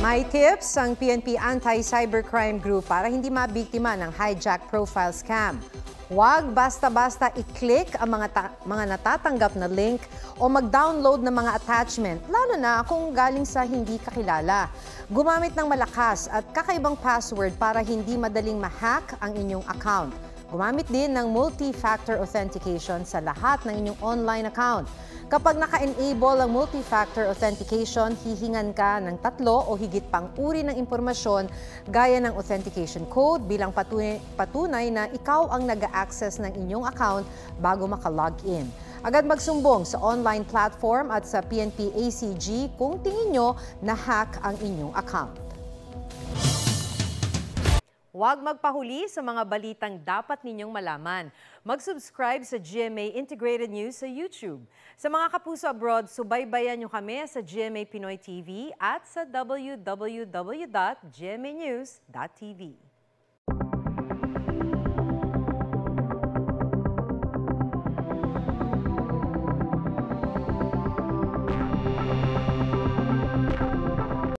May tips ang PNP Anti-Cybercrime Group para hindi mabiktima ng hijack profile scam. Huwag basta-basta i-click ang mga, mga natatanggap na link o mag-download ng mga attachment, lalo na kung galing sa hindi kakilala. Gumamit ng malakas at kakaibang password para hindi madaling ma-hack ang inyong account. Gumamit din ng multi-factor authentication sa lahat ng inyong online account. Kapag naka-enable ang multi-factor authentication, hihingan ka ng tatlo o higit pang uri ng impormasyon gaya ng authentication code bilang patunay, patunay na ikaw ang nag-access ng inyong account bago maka-log in. Agad magsumbong sa online platform at sa PNP ACG kung tingin nyo na hack ang inyong account. Huwag magpahuli sa mga balitang dapat ninyong malaman. Mag-subscribe sa GMA Integrated News sa YouTube. Sa mga kapuso abroad, subaybayan nyo kami sa GMA Pinoy TV at sa www.gmanews.tv.